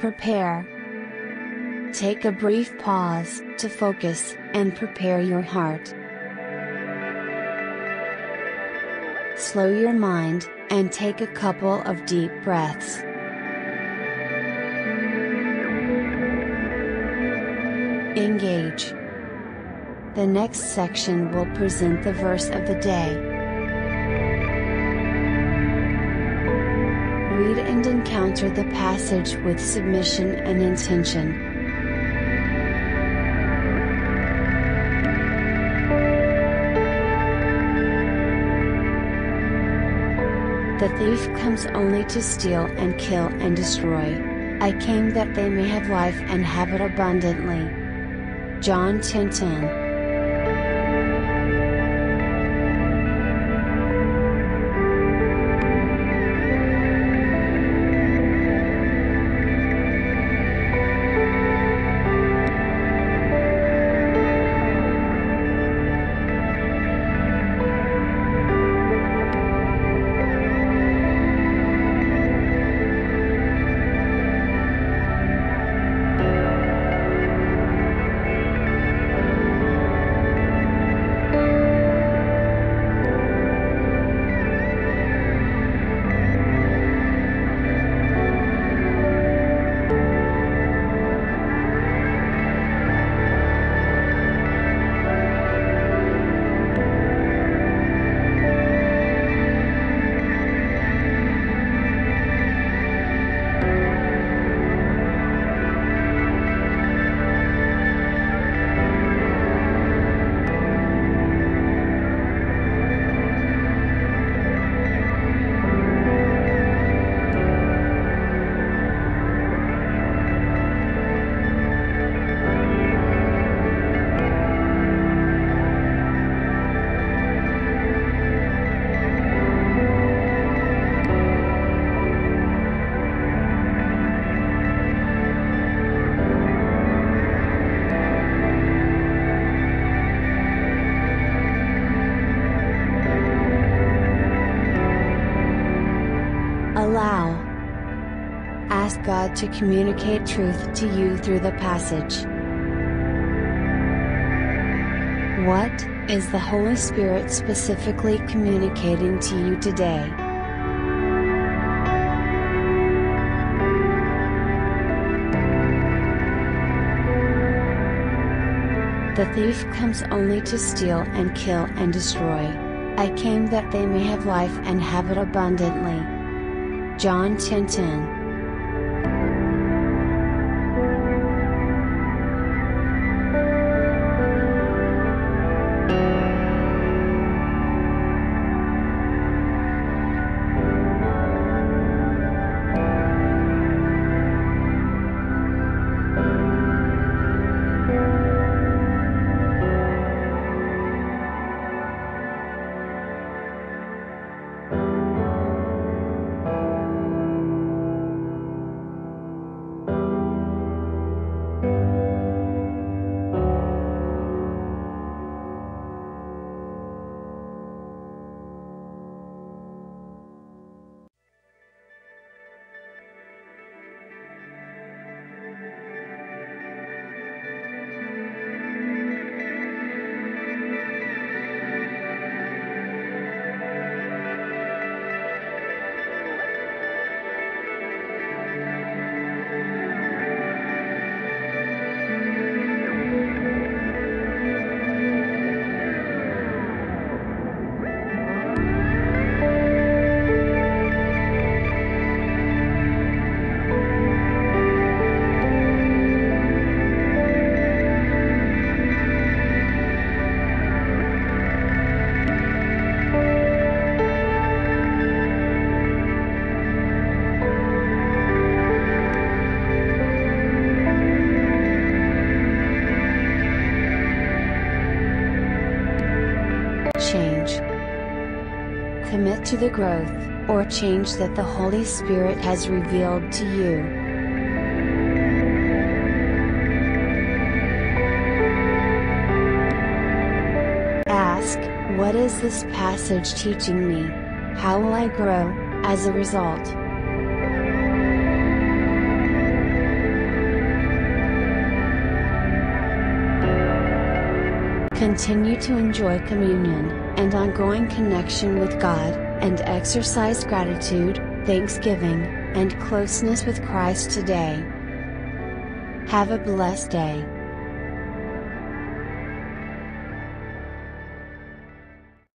Prepare. Take a brief pause to focus and prepare your heart. Slow your mind and take a couple of deep breaths. Engage. The next section will present the verse of the day. Read and encounter the passage with submission and intention. The thief comes only to steal and kill and destroy. I came that they may have life and have it abundantly. John 10:10 Ask God to communicate truth to you through the passage. What is the Holy Spirit specifically communicating to you today? The thief comes only to steal and kill and destroy. I came that they may have life and have it abundantly. John 10:10 commit to the growth, or change that the Holy Spirit has revealed to you. Ask, What is this passage teaching me? How will I grow, as a result? Continue to enjoy communion and ongoing connection with God, and exercise gratitude, thanksgiving, and closeness with Christ today. Have a blessed day.